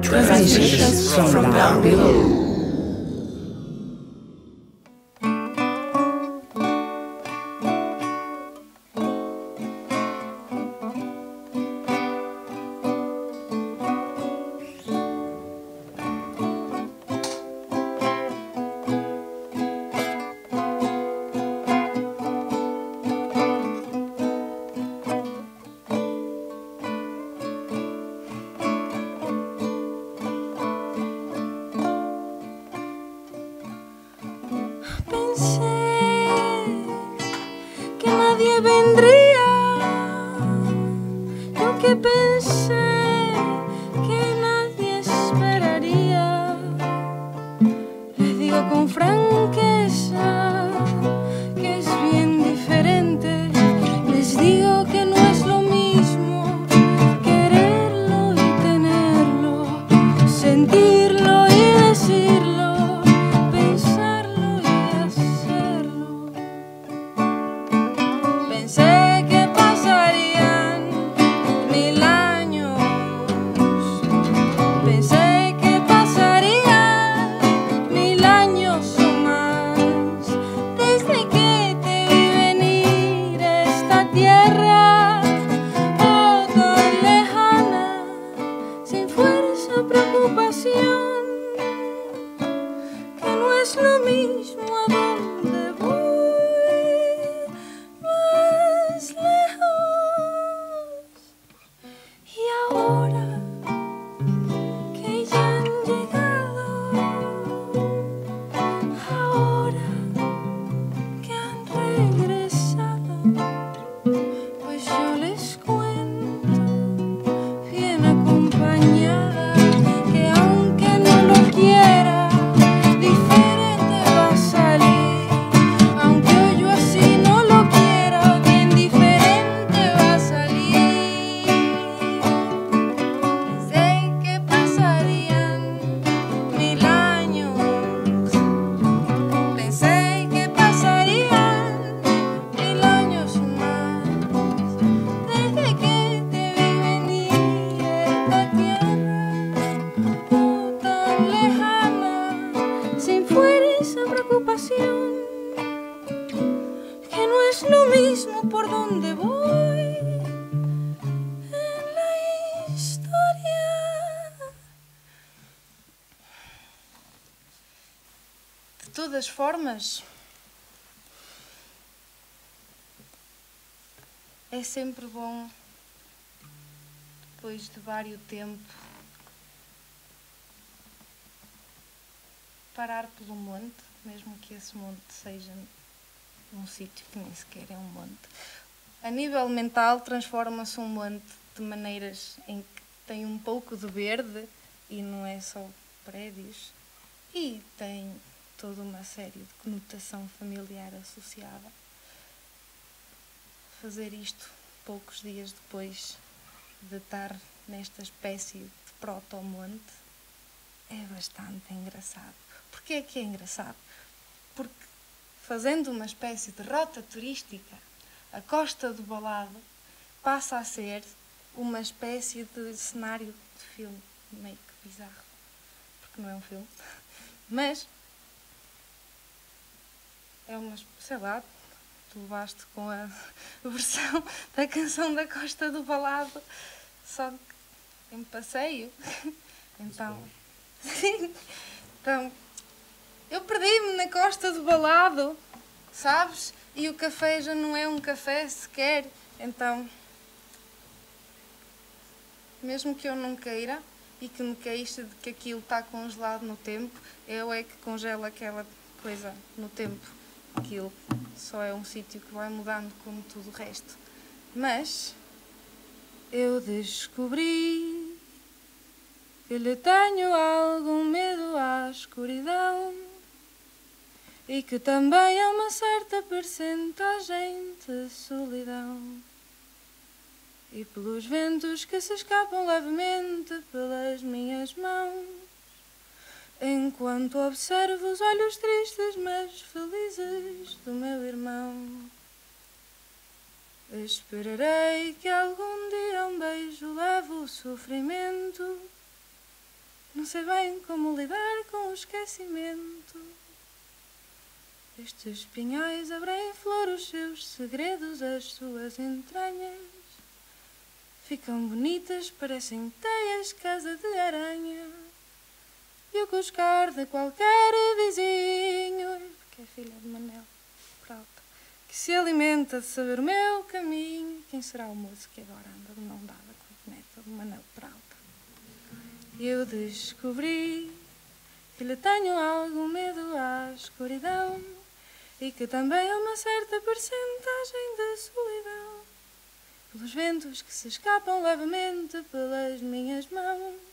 Transmissions from down below. Todas formas, é sempre bom, depois de vários tempo, parar pelo monte, mesmo que esse monte seja um sítio que nem sequer é um monte. A nível mental, transforma-se um monte de maneiras em que tem um pouco de verde e não é só prédios, e tem toda uma série de conotação familiar associada. Fazer isto poucos dias depois de estar nesta espécie de proto-monte é bastante engraçado. Porquê é que é engraçado? Porque fazendo uma espécie de rota turística, a Costa do Balado passa a ser uma espécie de cenário de filme meio que bizarro, porque não é um filme, mas é uma, sei lá, tu levaste com a versão da canção da Costa do Balado, só que em passeio. Então, sim, então, eu perdi-me na Costa do Balado, sabes? E o café já não é um café sequer, então, mesmo que eu não queira e que me queixe de que aquilo está congelado no tempo, eu é que congelo aquela coisa no tempo aquilo só é um sítio que vai mudando como tudo o resto. Mas eu descobri que lhe tenho algum medo à escuridão e que também há uma certa percentagem de solidão. E pelos ventos que se escapam levemente pelas minhas mãos enquanto observo os olhos tristes, mas felizes do meu irmão. Esperarei que algum dia um beijo leve o sofrimento. Não sei bem como lidar com o esquecimento. Estes pinhais abrem em flor os seus segredos, as suas entranhas. Ficam bonitas, parecem teias, casa de aranha. E o cuscar de qualquer vizinho, que é filha de Manel Prata, que se alimenta de saber o meu caminho. Quem será o moço que agora anda de mão dada com a neta de Manel Prata? Eu descobri que lhe tenho algum medo à escuridão e que também há uma certa percentagem de solidão. Pelos ventos que se escapam levemente pelas minhas mãos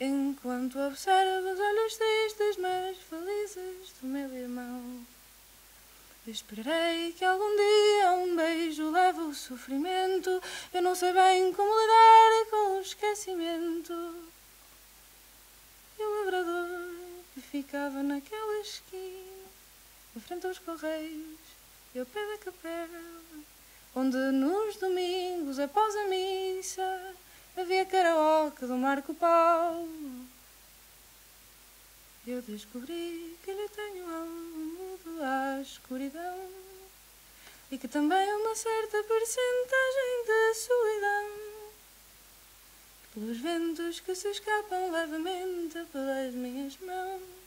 enquanto observo os olhos tristes mas felizes do meu irmão. Esperarei que algum dia um beijo leve o sofrimento. Eu não sei bem como lidar com o esquecimento. E o lavrador que ficava naquela esquina frente aos correios e ao pé da capela, onde nos domingos, após a missa, havia karaoke do Marco Paulo. Eu descobri que lhe tenho algo à escuridão e que também uma certa percentagem de solidão pelos ventos que se escapam levemente pelas minhas mãos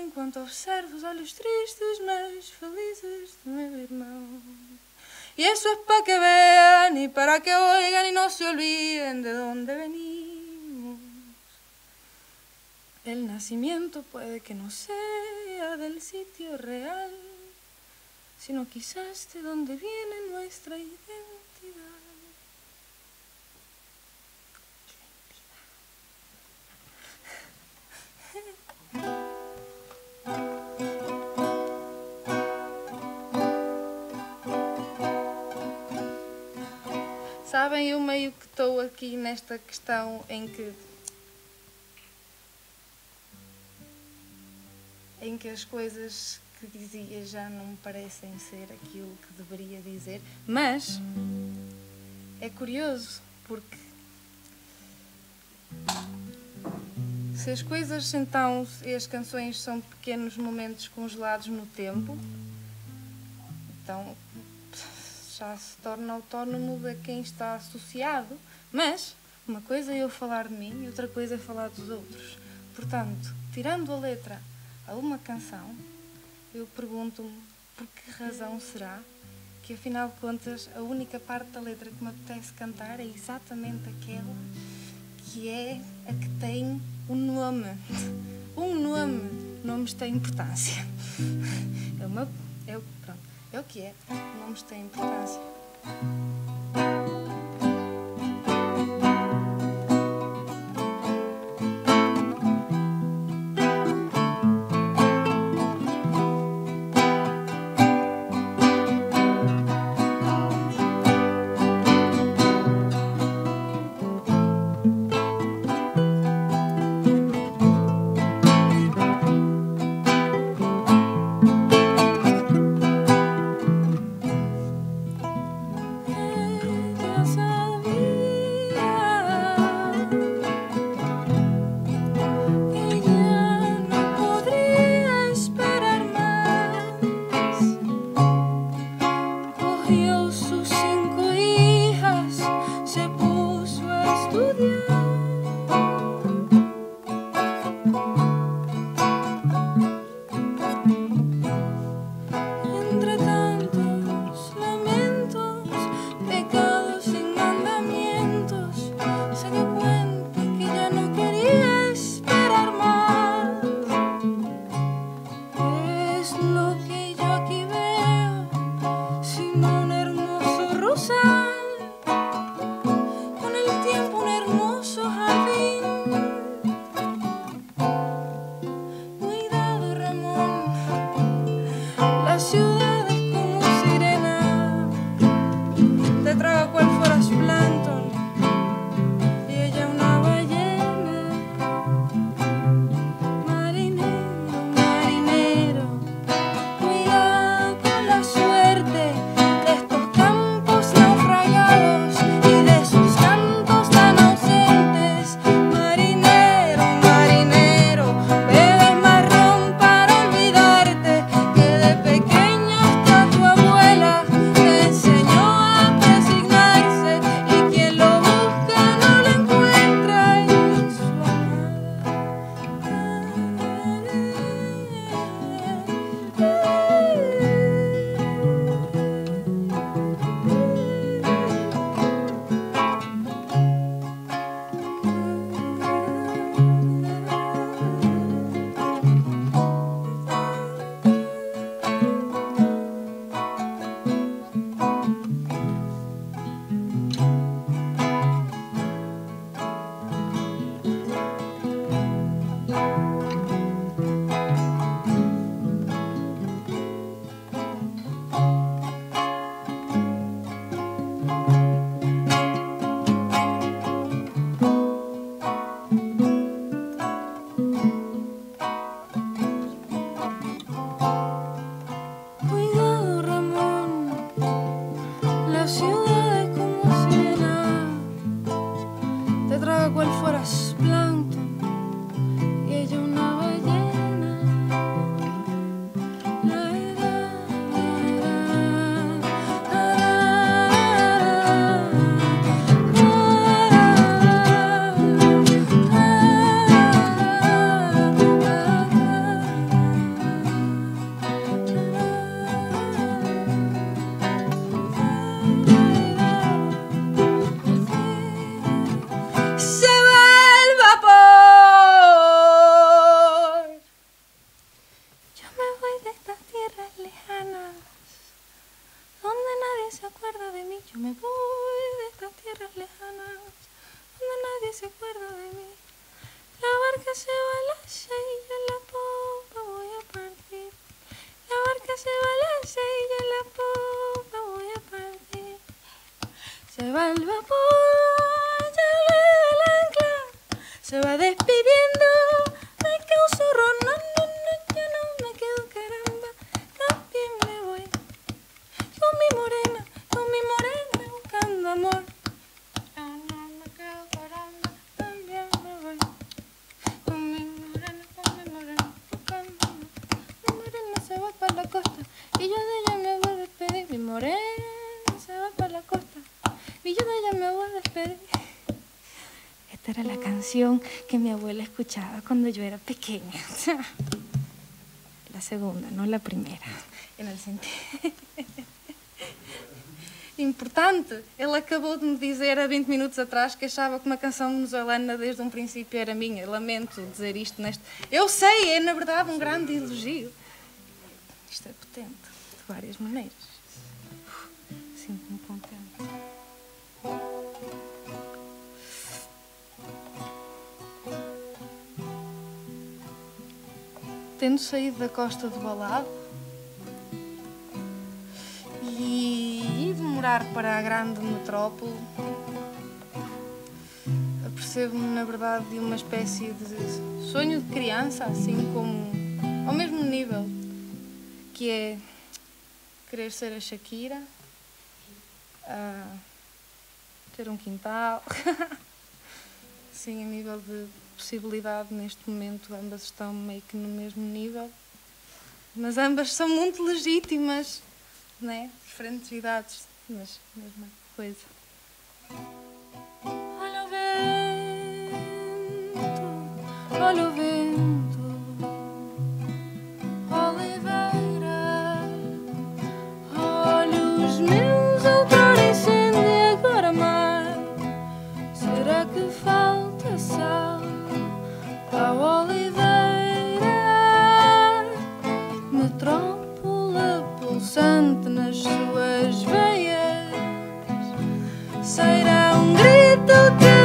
enquanto observo os olhos tristes, mas felizes de meu irmão. Y eso es para que vean y para que oigan y no se olviden de dónde venimos. El nacimiento puede que no sea del sitio real, sino quizás de donde viene nuestra identidad. Meio que estou aqui nesta questão em que. em que as coisas que dizia já não me parecem ser aquilo que deveria dizer, mas é curioso porque se as coisas então e as canções são pequenos momentos congelados no tempo, então já se torna autónomo de quem está associado, mas uma coisa é eu falar de mim e outra coisa é falar dos outros. Portanto, tirando a letra a uma canção, eu pergunto-me por que razão será que, afinal de contas, a única parte da letra que me apetece cantar é exatamente aquela que é a que tem um nome. Um nome. Nomes têm importância. É o meu. É o, pronto. É o que é. Nomes têm importância. Se va el vapor, ya el ancla, se va despidiendo, canción que mi abuela escuchaba cuando yo era pequeña. La segunda, no la primera. En el sentido. Importante, ele acabou de me dizer há 20 minutos atrás que achava que uma canção venezuelana desde um princípio era minha. Lamento dizer isto neste. Eu sei, é na verdade um grande elogio. Isto é potente, de várias maneiras. Tendo saído da costa do Balado e ido morar para a grande metrópole, apercebo-me, na verdade, de uma espécie de sonho de criança, assim como ao mesmo nível, que é querer ser a Shakira, ah, ter um quintal. Sim, a nível de possibilidade, neste momento, ambas estão meio que no mesmo nível. Mas ambas são muito legítimas, né? Diferentes idades, mas mesma coisa. Olha o vento, olha o vento, pulsante nas suas veias. Será um grito que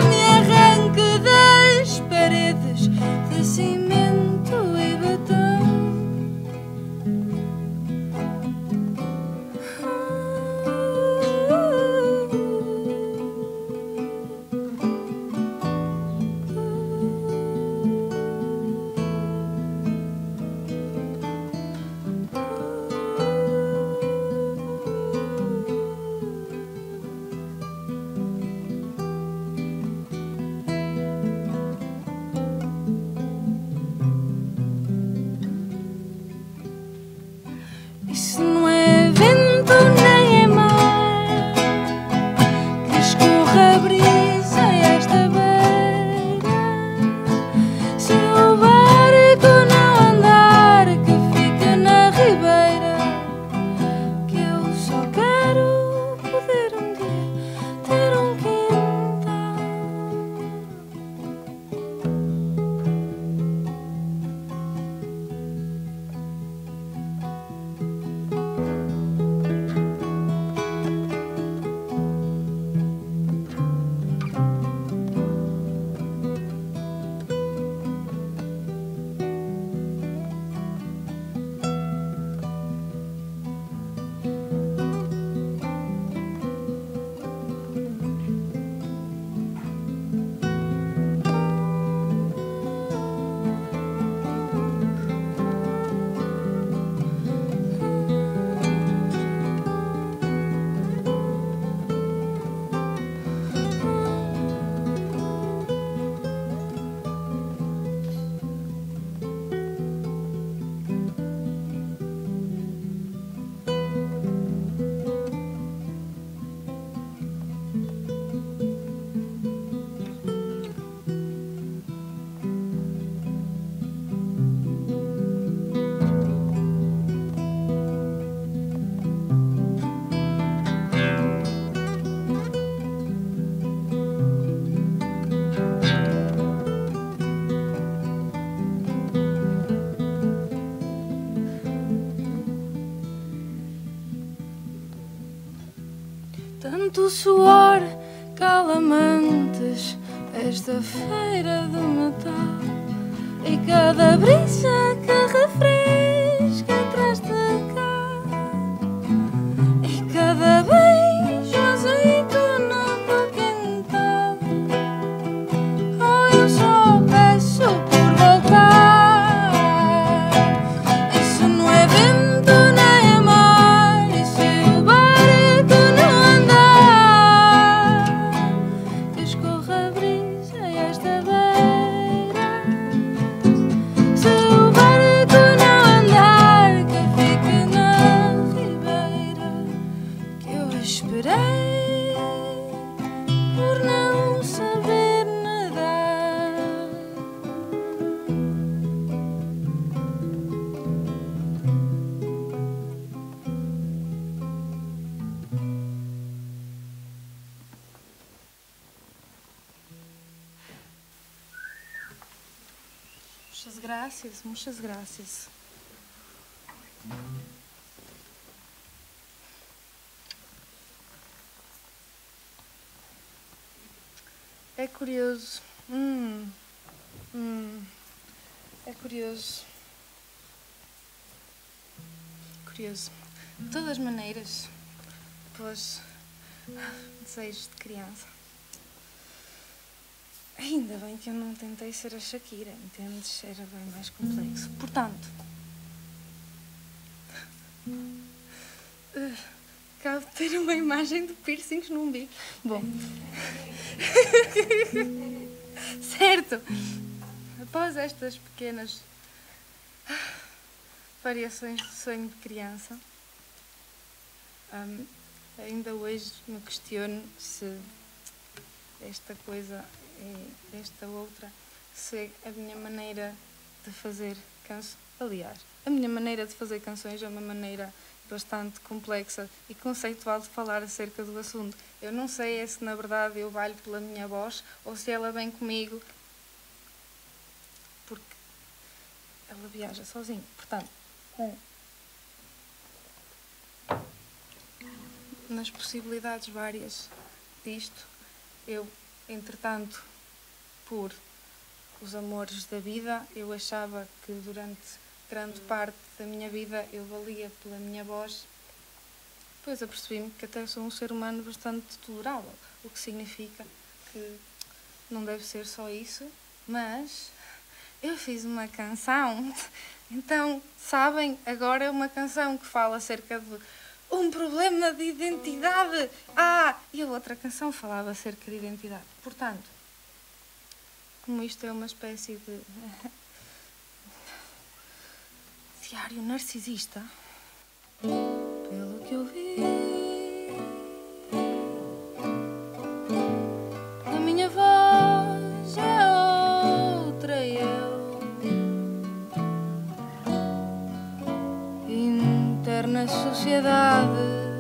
suor calamantes esta feira gracias, muchas gracias. É curioso. Hum. Hum. É curioso. Curioso. De todas as maneiras, pois. Desejos de criança. Ainda bem que eu não tentei ser a Shakira, entendes? Era bem mais complexo. Portanto, eh, cabe ter uma imagem de piercings no umbigo. Bom, certo. Após estas pequenas variações de sonho de criança, hum, ainda hoje me questiono se esta coisa e esta outra se a minha maneira de fazer canções. Aliás, a minha maneira de fazer canções é uma maneira bastante complexa e conceitual de falar acerca do assunto. Eu não sei é se na verdade eu valho pela minha voz ou se ela vem comigo porque ela viaja sozinha. Portanto, um, nas possibilidades várias disto, eu, entretanto, por os amores da vida, eu achava que durante grande parte da minha vida eu valia pela minha voz. Depois apercebi-me que até sou um ser humano bastante tolerável, o que significa que não deve ser só isso, mas eu fiz uma canção, então, sabem, agora é uma canção que fala acerca de um problema de identidade. Ah, e a outra canção falava acerca de identidade. Portanto, como isto é uma espécie de diário narcisista, pelo que eu vi interna sociedade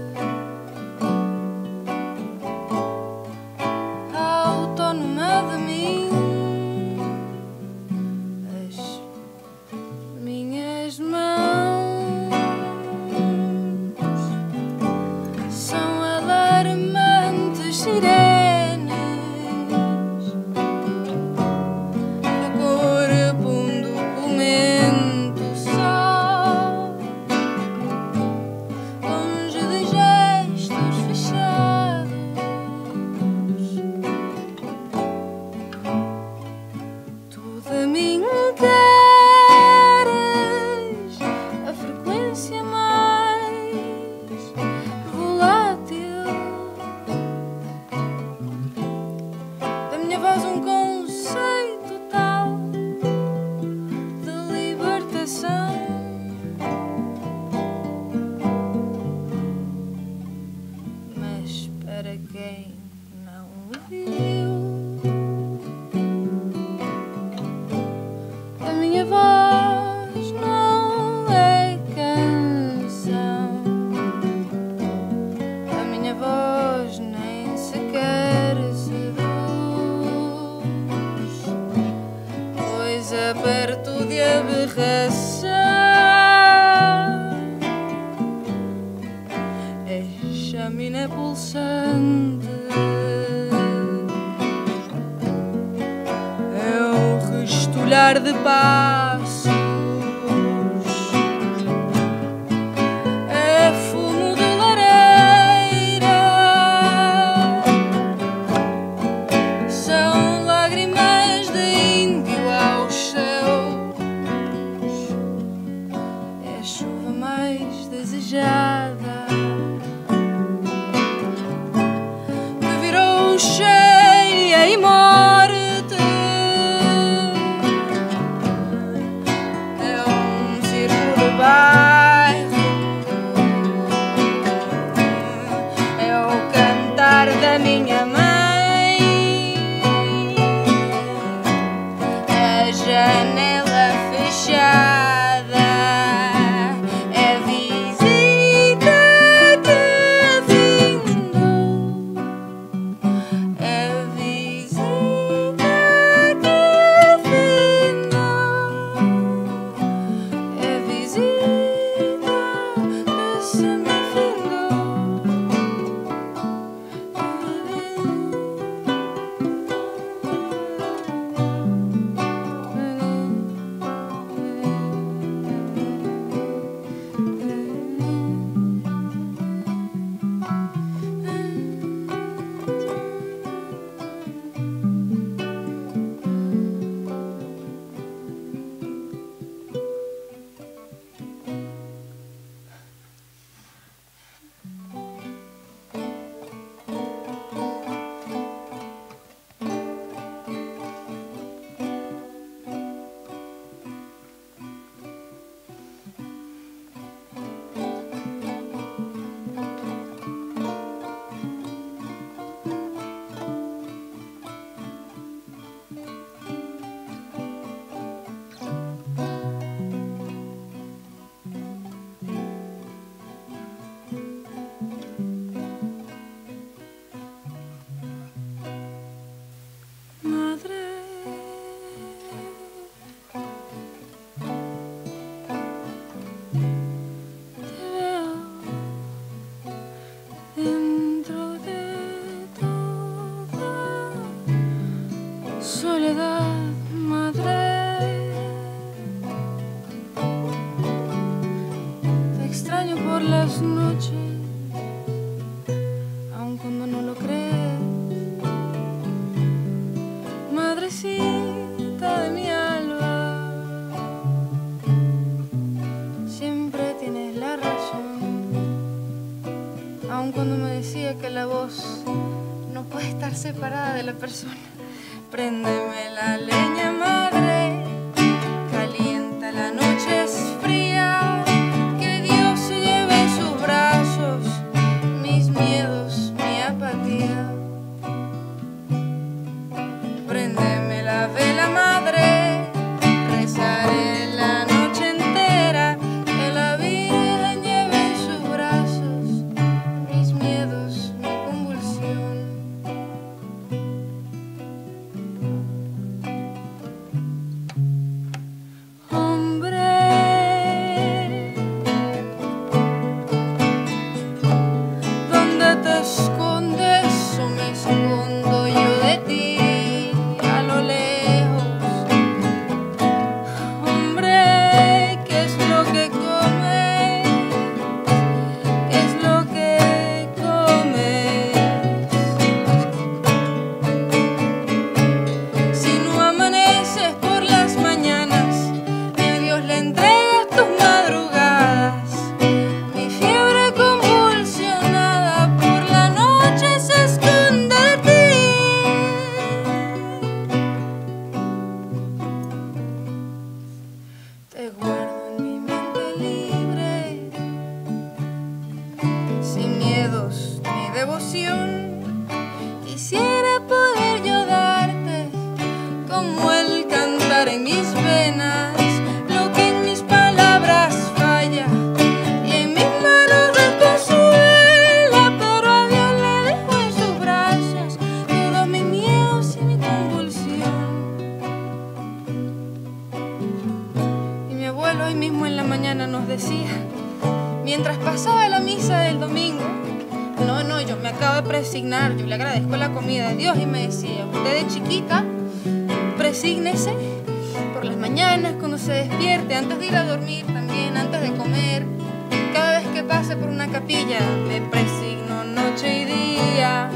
me presigno noche y día.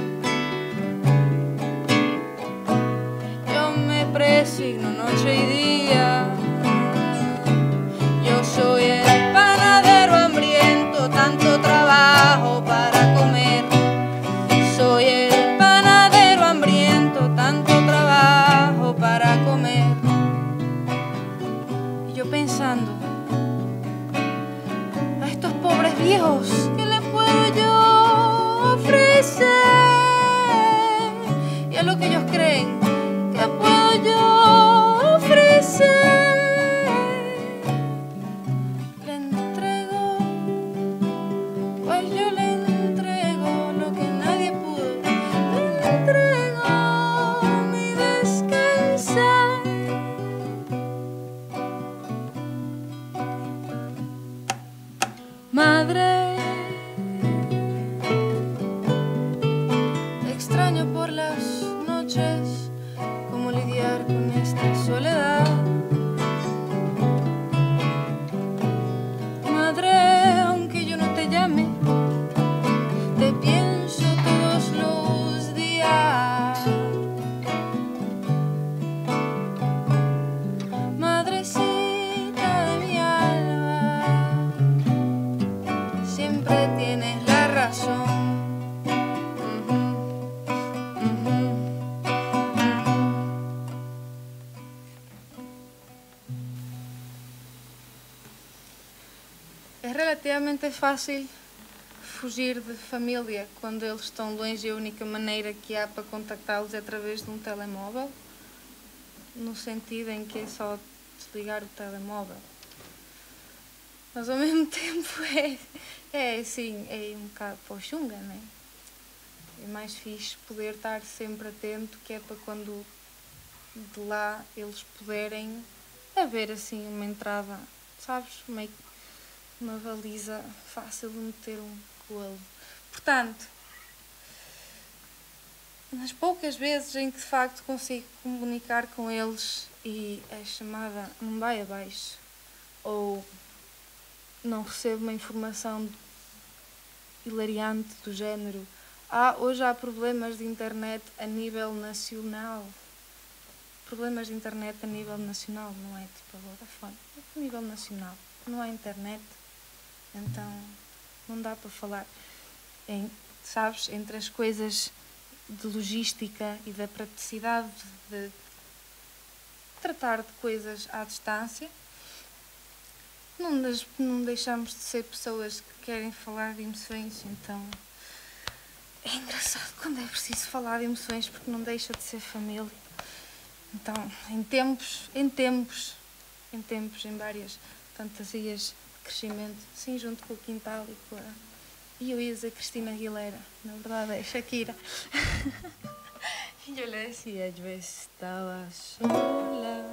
Yo me presigno noche y día. Relativamente fácil fugir de família quando eles estão longe e a única maneira que há para contactá-los é através de um telemóvel, no sentido em que é só desligar o telemóvel. Mas ao mesmo tempo é, é assim, é um bocado pochunga, né? É mais fixe poder estar sempre atento, que é para quando de lá eles puderem haver assim uma entrada, sabes? Meio que uma baliza fácil de meter um golo. Portanto, nas poucas vezes em que de facto consigo comunicar com eles e a chamada não vai abaixo ou não recebo uma informação hilariante do género ah, hoje há problemas de internet a nível nacional. Problemas de internet a nível nacional, não é tipo a Vodafone, é a nível nacional. Não há internet, então não dá para falar. Em, sabes, entre as coisas de logística e da praticidade de tratar de coisas à distância, não, não deixamos de ser pessoas que querem falar de emoções, então é engraçado quando é preciso falar de emoções porque não deixa de ser família. Então, em tempos, em tempos, em tempos, em várias fantasias crescimento, sim, junto com o Quintal e com a. E eu ia dizer Cristina Aguilera, na verdade é Shakira. e eu lhe decía, yo estaba sola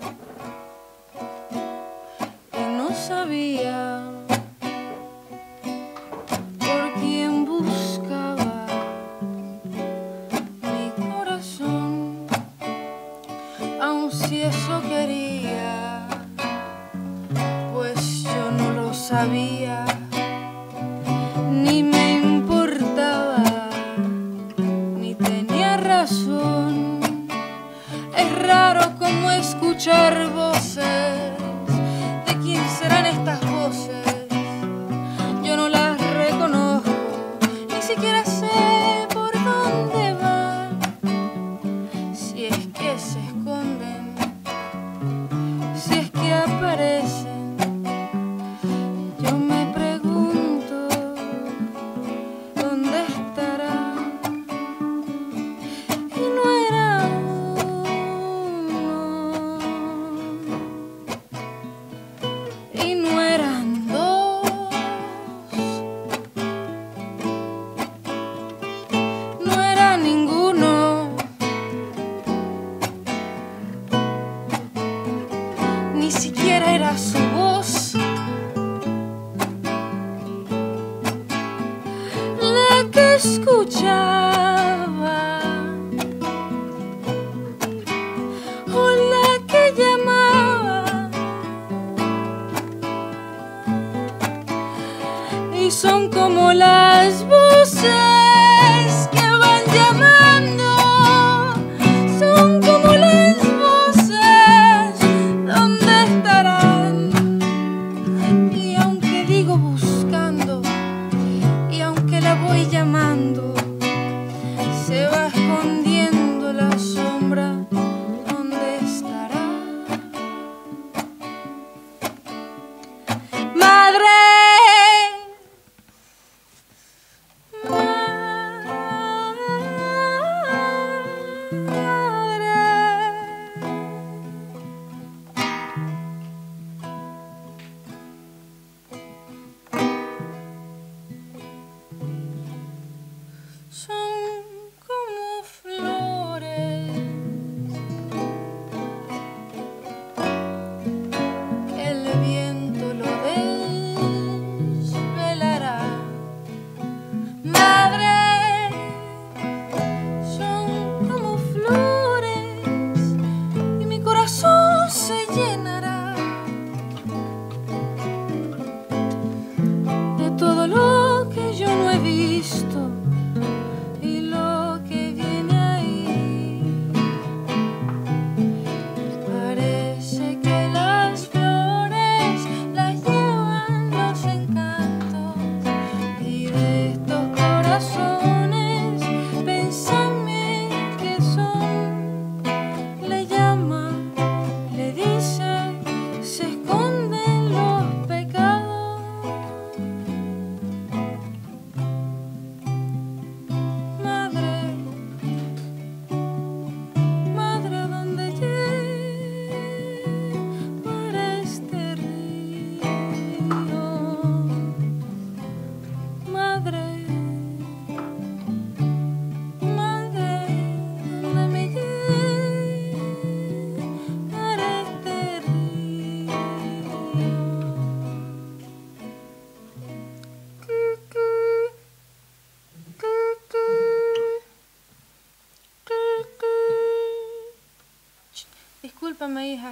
y no sabía Que se esconden,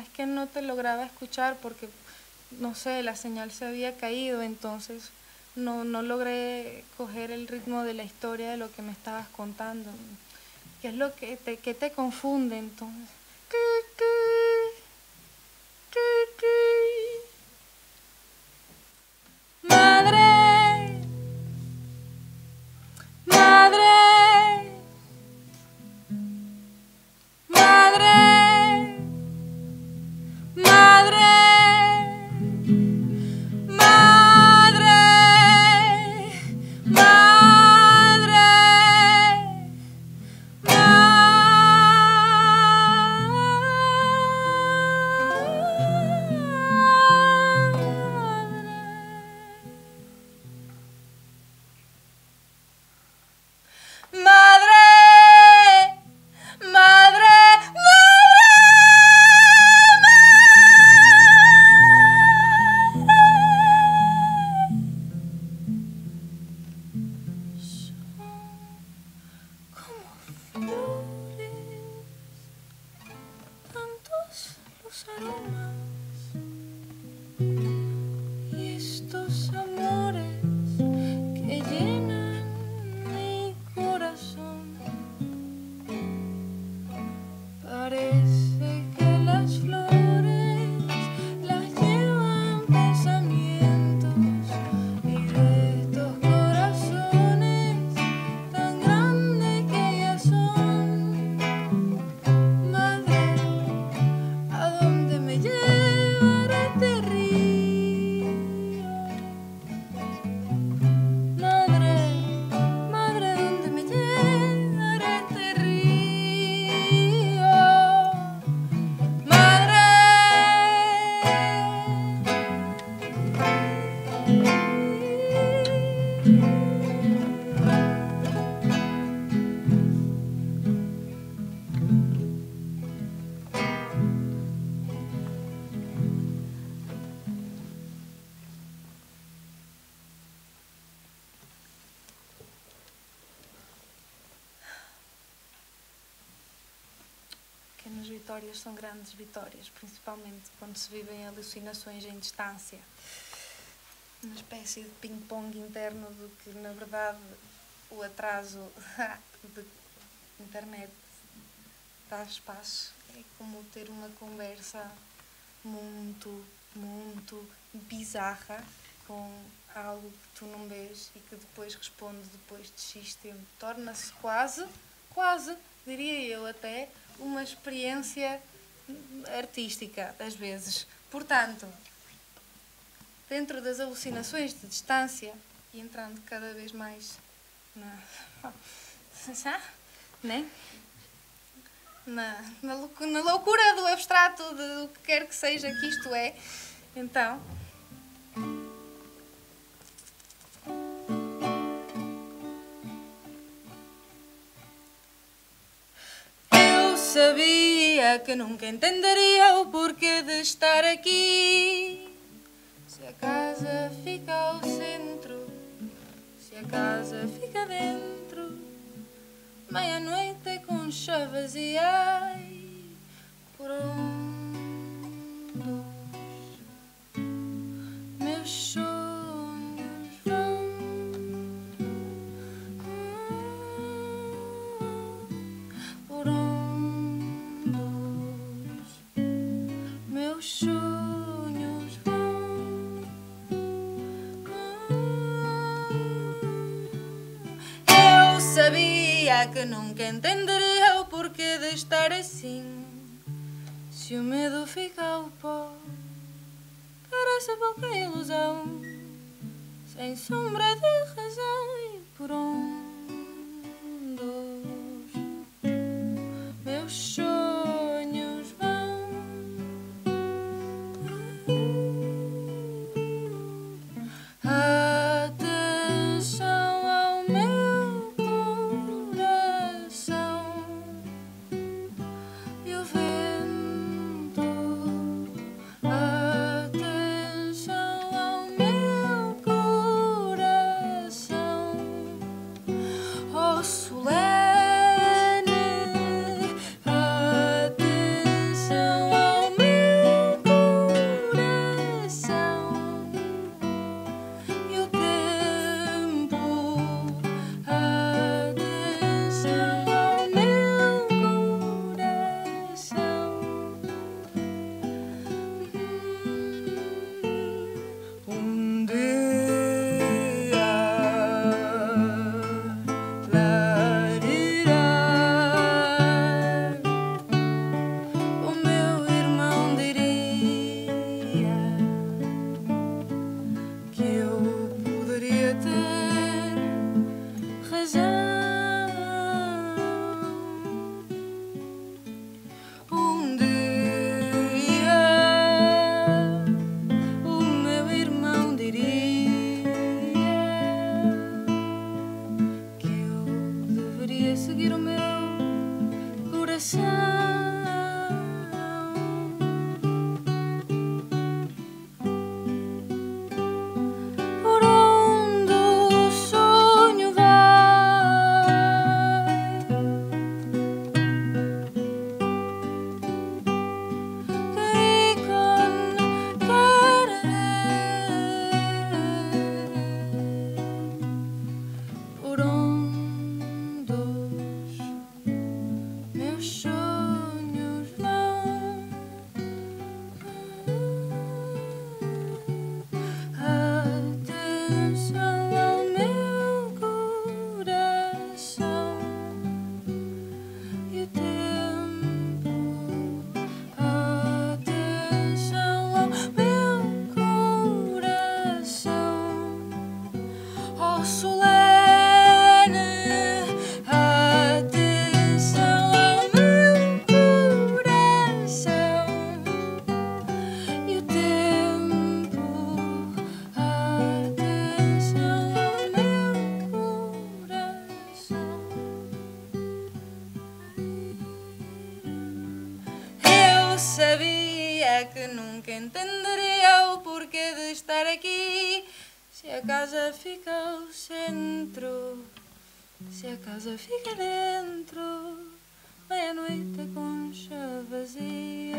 es que no te lograba escuchar porque, no sé, la señal se había caído, entonces no, no logré coger el ritmo de la historia de lo que me estabas contando. ¿Qué es lo que te, que te confunde entonces? vitórias são grandes vitórias, principalmente quando se vivem alucinações em distância. Uma espécie de ping-pong interno do que, na verdade, o atraso de internet dá espaço. É como ter uma conversa muito, muito bizarra com algo que tu não vês e que depois responde depois de X tempo. Torna-se quase, quase, diria eu até, uma experiência artística, às vezes. Portanto, dentro das alucinações de distância e entrando cada vez mais na. né? Na, na, loucura do abstrato, de o que quer que seja que isto é. Então. Sabia que nunca entenderia o porquê de estar aqui. Se a casa fica ao centro, se a casa fica dentro, meia-noite com chave vazia, ai, por onde que nunca entenderia o porquê de estar assim. Se o medo fica ao pó, parece pouca ilusão, sem sombra de razão e por onde a casa fica dentro, meia-noite com concha vazia.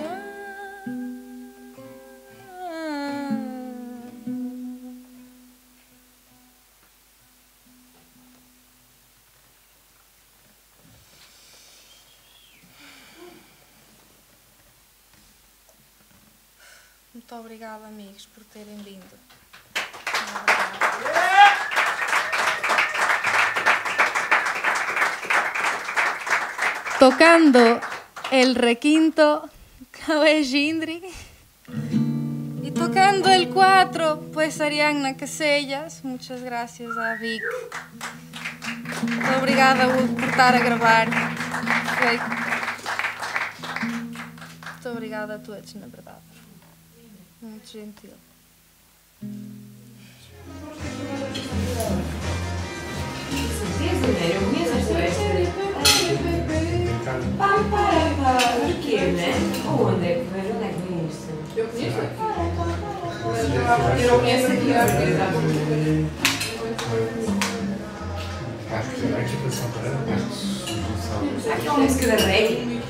Muito obrigada, amigos, por terem vindo. Tocando el requinto Cabellindri. Y tocando el 4, pues Arianna Casellas. Muchas gracias a Vic. Muito obrigada por estar a gravar. Muito obrigada a todos, na verdade. Muito gentil. Pá, para, para. Por quê, né? Onde é que vai? Onde é que vem isto? Eu conheço aqui. Eu não conheço aqui? Acho que Será que é uma música da reggae?